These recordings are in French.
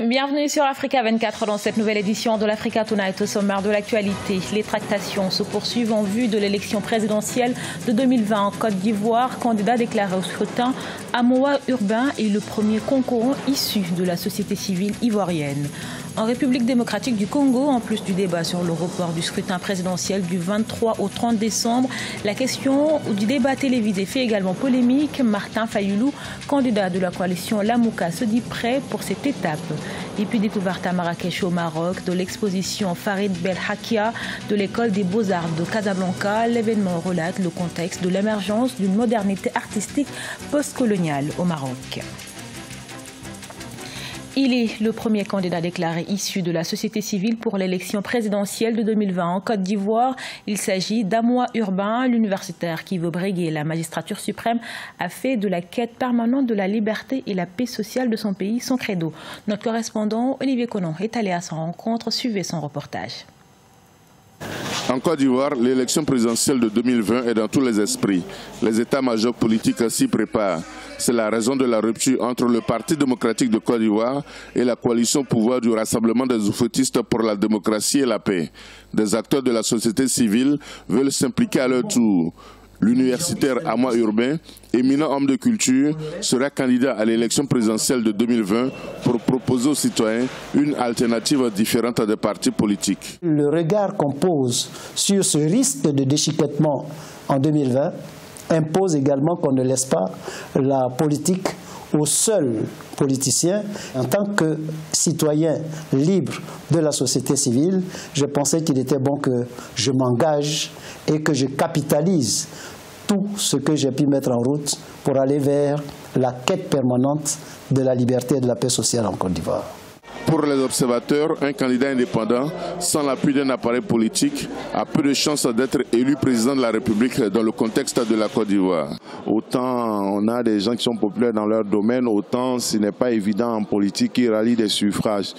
Bienvenue sur Africa 24 dans cette nouvelle édition de l'Africa Tonight au sommaire de l'actualité. Les tractations se poursuivent en vue de l'élection présidentielle de 2020 en Côte d'Ivoire. Candidat déclaré au scrutin, Amoa Urbain est le premier concurrent issu de la société civile ivoirienne. En République démocratique du Congo, en plus du débat sur le report du scrutin présidentiel du 23 au 30 décembre, la question du débat télévisé fait également polémique. Martin Fayoulou, candidat de la coalition Lamouka, se dit prêt pour cette étape. Et puis découverte à Marrakech au Maroc de l'exposition Farid Belhakia de l'école des beaux-arts de Casablanca. L'événement relate le contexte de l'émergence d'une modernité artistique postcoloniale au Maroc. Il est le premier candidat déclaré issu de la société civile pour l'élection présidentielle de 2020 en Côte d'Ivoire. Il s'agit d'Amoa Urbain, l'universitaire qui veut briguer la magistrature suprême, a fait de la quête permanente de la liberté et la paix sociale de son pays son credo. Notre correspondant Olivier Conon est allé à son rencontre. Suivez son reportage. En Côte d'Ivoire, l'élection présidentielle de 2020 est dans tous les esprits. Les états-majors politiques s'y préparent. C'est la raison de la rupture entre le Parti démocratique de Côte d'Ivoire et la coalition pouvoir du Rassemblement des oufetistes pour la démocratie et la paix. Des acteurs de la société civile veulent s'impliquer à leur tour. L'universitaire Amoa Urbain, éminent homme de culture, sera candidat à l'élection présidentielle de 2020 pour proposer aux citoyens une alternative différente des partis politiques. Le regard qu'on pose sur ce risque de déchiquetement en 2020 impose également qu'on ne laisse pas la politique aux seuls politiciens. En tant que citoyen libre de la société civile, je pensais qu'il était bon que je m'engage et que je capitalise tout ce que j'ai pu mettre en route pour aller vers la quête permanente de la liberté et de la paix sociale en Côte d'Ivoire. Pour les observateurs, un candidat indépendant, sans l'appui d'un appareil politique, a peu de chances d'être élu président de la République dans le contexte de la Côte d'Ivoire. Autant on a des gens qui sont populaires dans leur domaine, autant ce n'est pas évident en politique qui rallient des suffrages.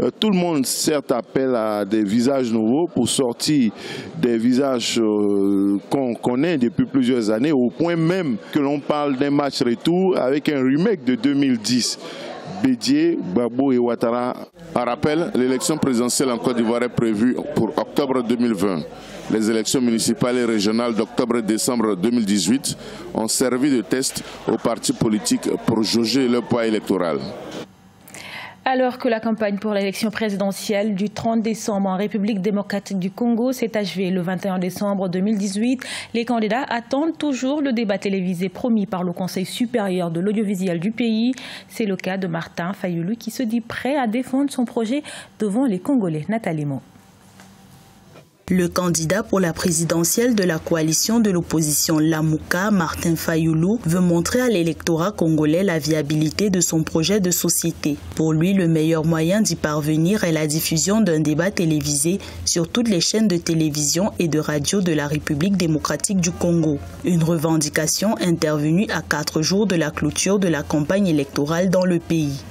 Euh, tout le monde certes appelle à des visages nouveaux pour sortir des visages euh, qu'on connaît depuis plusieurs années, au point même que l'on parle d'un match retour avec un remake de 2010. Bédier, Gbagbo et Ouattara. En rappel, l'élection présidentielle en Côte d'Ivoire est prévue pour octobre 2020. Les élections municipales et régionales d'octobre-décembre 2018 ont servi de test aux partis politiques pour jauger leur poids électoral. Alors que la campagne pour l'élection présidentielle du 30 décembre en République démocratique du Congo s'est achevée le 21 décembre 2018, les candidats attendent toujours le débat télévisé promis par le Conseil supérieur de l'audiovisuel du pays. C'est le cas de Martin Fayoulou qui se dit prêt à défendre son projet devant les Congolais. Nathalie Mo. Le candidat pour la présidentielle de la coalition de l'opposition Lamouka, Martin Fayoulou, veut montrer à l'électorat congolais la viabilité de son projet de société. Pour lui, le meilleur moyen d'y parvenir est la diffusion d'un débat télévisé sur toutes les chaînes de télévision et de radio de la République démocratique du Congo. Une revendication intervenue à quatre jours de la clôture de la campagne électorale dans le pays.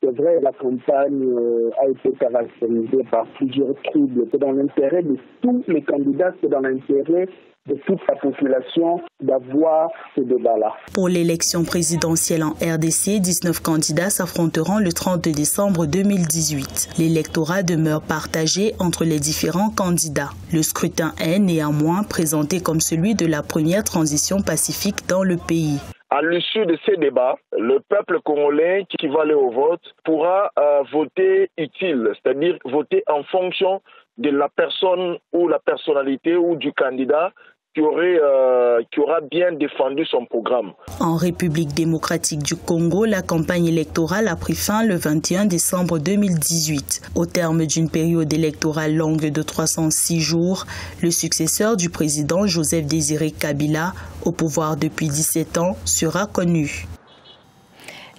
C'est vrai, la campagne euh, a été caractérisée par plusieurs troubles. C'est dans l'intérêt de tous les candidats, c'est dans l'intérêt de toute la population d'avoir ce débat-là. Pour l'élection présidentielle en RDC, 19 candidats s'affronteront le 30 décembre 2018. L'électorat demeure partagé entre les différents candidats. Le scrutin est néanmoins présenté comme celui de la première transition pacifique dans le pays. À l'issue de ces débats, le peuple congolais qui va aller au vote pourra euh, voter utile, c'est-à-dire voter en fonction de la personne ou la personnalité ou du candidat qui, aurait, euh, qui aura bien défendu son programme. En République démocratique du Congo, la campagne électorale a pris fin le 21 décembre 2018. Au terme d'une période électorale longue de 306 jours, le successeur du président Joseph Désiré Kabila, au pouvoir depuis 17 ans, sera connu.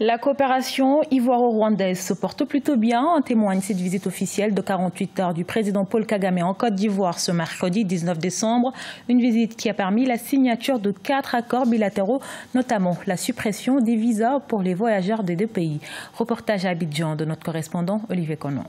La coopération ivoiro-rwandaise se porte plutôt bien, en témoigne cette visite officielle de 48 heures du président Paul Kagame en Côte d'Ivoire ce mercredi 19 décembre. Une visite qui a permis la signature de quatre accords bilatéraux, notamment la suppression des visas pour les voyageurs des deux pays. Reportage à Abidjan de notre correspondant Olivier Conon.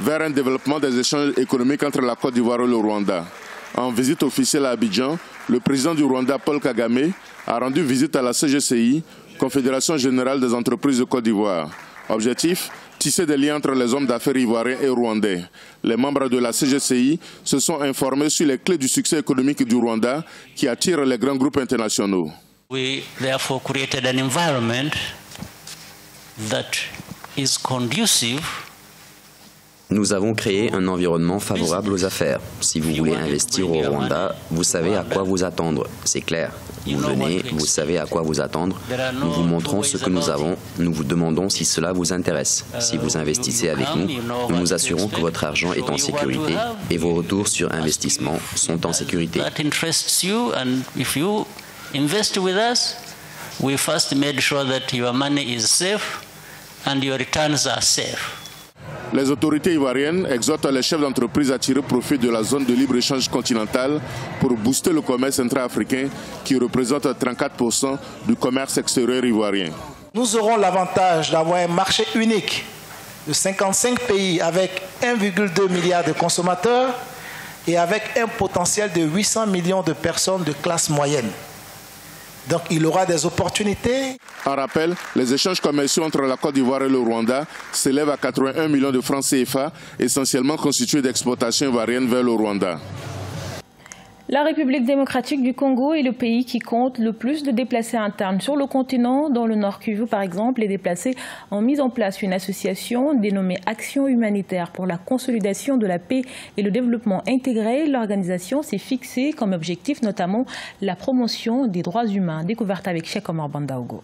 Vers un développement des échanges économiques entre la Côte d'Ivoire et le Rwanda. En visite officielle à Abidjan, le président du Rwanda, Paul Kagame, a rendu visite à la CGCI, Confédération générale des entreprises de Côte d'Ivoire. Objectif tisser des liens entre les hommes d'affaires ivoiriens et rwandais. Les membres de la CGCI se sont informés sur les clés du succès économique du Rwanda qui attire les grands groupes internationaux. We therefore created an environment that is conducive nous avons créé un environnement favorable aux affaires. Si vous voulez investir au Rwanda, vous savez à quoi vous attendre. C'est clair. Vous venez, vous savez à quoi vous attendre. Nous vous montrons ce que nous avons. Nous vous demandons si cela vous intéresse. Si vous investissez avec nous, nous nous assurons que votre argent est en sécurité et vos retours sur investissement sont en sécurité. Les autorités ivoiriennes exhortent les chefs d'entreprise à tirer profit de la zone de libre-échange continentale pour booster le commerce intra-africain qui représente 34% du commerce extérieur ivoirien. Nous aurons l'avantage d'avoir un marché unique de 55 pays avec 1,2 milliard de consommateurs et avec un potentiel de 800 millions de personnes de classe moyenne. Donc il aura des opportunités. En rappel, les échanges commerciaux entre la Côte d'Ivoire et le Rwanda s'élèvent à 81 millions de francs CFA, essentiellement constitués d'exportations ivoiriennes vers le Rwanda. La République démocratique du Congo est le pays qui compte le plus de déplacés internes sur le continent. Dans le Nord Kivu, par exemple, les déplacés ont mis en place une association dénommée Action humanitaire pour la consolidation de la paix et le développement intégré. L'organisation s'est fixée comme objectif notamment la promotion des droits humains. Découverte avec Cheikh Omar Bandaogo.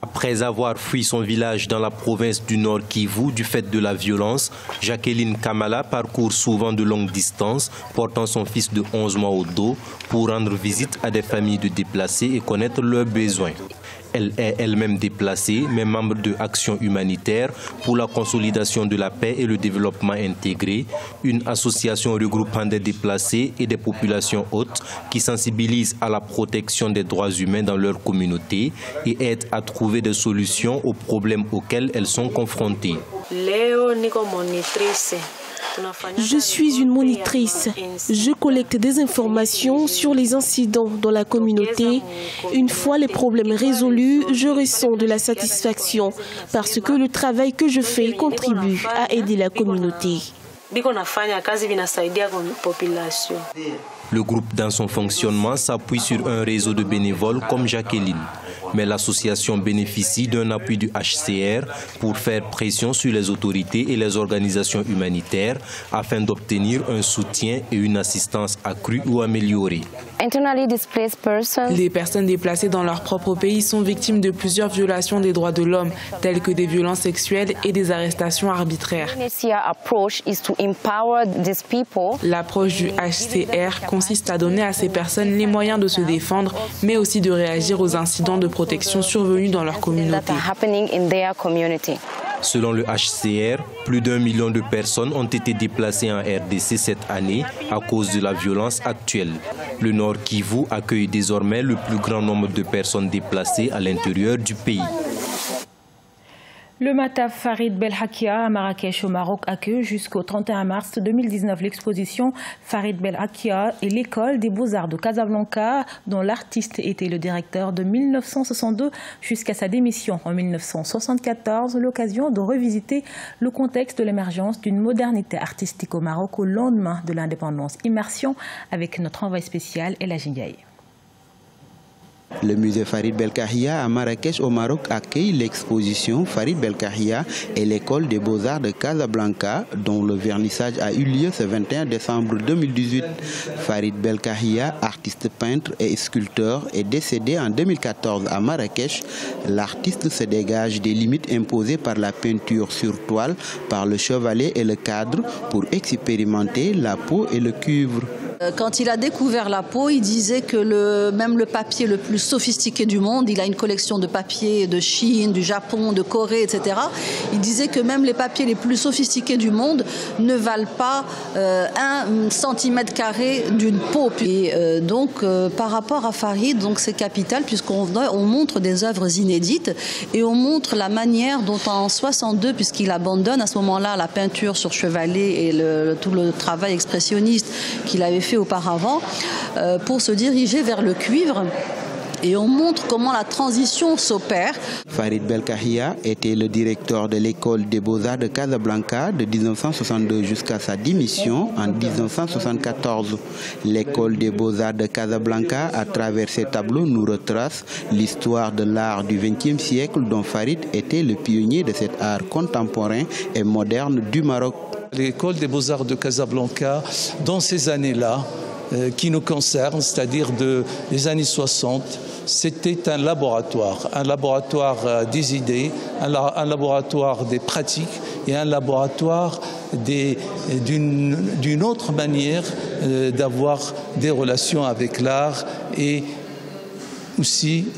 Après avoir fui son village dans la province du Nord Kivu du fait de la violence, Jacqueline Kamala parcourt souvent de longues distances, portant son fils de 11 mois au dos pour rendre visite à des familles de déplacés et connaître leurs besoins. Elle est elle-même déplacée, mais membre de Action humanitaire pour la consolidation de la paix et le développement intégré, une association regroupant des déplacés et des populations hautes qui sensibilise à la protection des droits humains dans leur communauté et aide à trouver des solutions aux problèmes auxquels elles sont confrontées. Je suis une monitrice. Je collecte des informations sur les incidents dans la communauté. Une fois les problèmes résolus, je ressens de la satisfaction parce que le travail que je fais contribue à aider la communauté. Le groupe dans son fonctionnement s'appuie sur un réseau de bénévoles comme Jacqueline mais l'association bénéficie d'un appui du HCR pour faire pression sur les autorités et les organisations humanitaires afin d'obtenir un soutien et une assistance accrue ou améliorée. Les personnes déplacées dans leur propre pays sont victimes de plusieurs violations des droits de l'homme, telles que des violences sexuelles et des arrestations arbitraires. L'approche du HCR consiste à donner à ces personnes les moyens de se défendre, mais aussi de réagir aux incidents de protection survenus dans leur communauté. Selon le HCR, plus d'un million de personnes ont été déplacées en RDC cette année à cause de la violence actuelle. Le Nord Kivu accueille désormais le plus grand nombre de personnes déplacées à l'intérieur du pays. Le Mataf Farid Belhakia à Marrakech au Maroc accueille jusqu'au 31 mars 2019 l'exposition Farid Belhakia et l'école des beaux-arts de Casablanca dont l'artiste était le directeur de 1962 jusqu'à sa démission en 1974, l'occasion de revisiter le contexte de l'émergence d'une modernité artistique au Maroc au lendemain de l'indépendance. Immersion avec notre envoyé spécial El Ndiaye. Le musée Farid Belkahia à Marrakech au Maroc accueille l'exposition Farid Belkahia et l'école des beaux-arts de Casablanca dont le vernissage a eu lieu ce 21 décembre 2018. Farid Belkahia, artiste peintre et sculpteur, est décédé en 2014 à Marrakech. L'artiste se dégage des limites imposées par la peinture sur toile par le chevalet et le cadre pour expérimenter la peau et le cuivre. Euh, quand il a découvert la peau, il disait que le, même le papier le plus sophistiqué du monde, il a une collection de papiers de Chine, du Japon, de Corée, etc. Il disait que même les papiers les plus sophistiqués du monde ne valent pas euh, un centimètre carré d'une peau. Et euh, donc, par rapport à Farid, donc c'est capital puisqu'on on montre des œuvres inédites et on montre la manière dont en 62, puisqu'il abandonne à ce moment-là la peinture sur chevalet et le, tout le travail expressionniste qu'il avait fait auparavant, euh, pour se diriger vers le cuivre et on montre comment la transition s'opère. Farid Belkahia était le directeur de l'école des beaux-arts de Casablanca de 1962 jusqu'à sa démission en 1974. L'école des beaux-arts de Casablanca, à travers ses tableaux, nous retrace l'histoire de l'art du XXe siècle dont Farid était le pionnier de cet art contemporain et moderne du Maroc. L'école des beaux-arts de Casablanca, dans ces années-là, euh, qui nous concernent, c'est-à-dire de, des années 60, c'était un laboratoire, un laboratoire euh, des idées, un, laboratoire des pratiques et un laboratoire d'une autre manière euh, d'avoir des relations avec l'art et aussi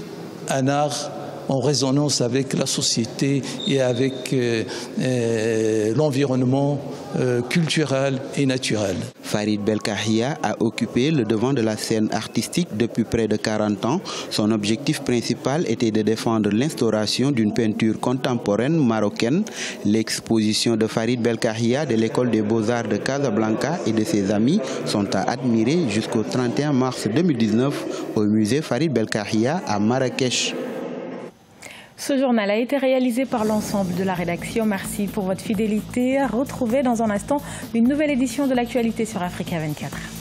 un art en résonance avec la société et avec l'environnement euh, culturel et naturel. Farid Belkahia a occupé le devant de la scène artistique depuis près de 40 ans. Son objectif principal était de défendre l'instauration d'une peinture contemporaine marocaine. L'exposition de Farid Belkahia de l'école des beaux-arts de Casablanca et de ses amis sont à admirer jusqu'au 31 mars 2019 au musée Farid Belkahia à Marrakech. Ce journal a été réalisé par l'ensemble de la rédaction. Merci pour votre fidélité. Retrouvez dans un instant une nouvelle édition de l'actualité sur Africa 24.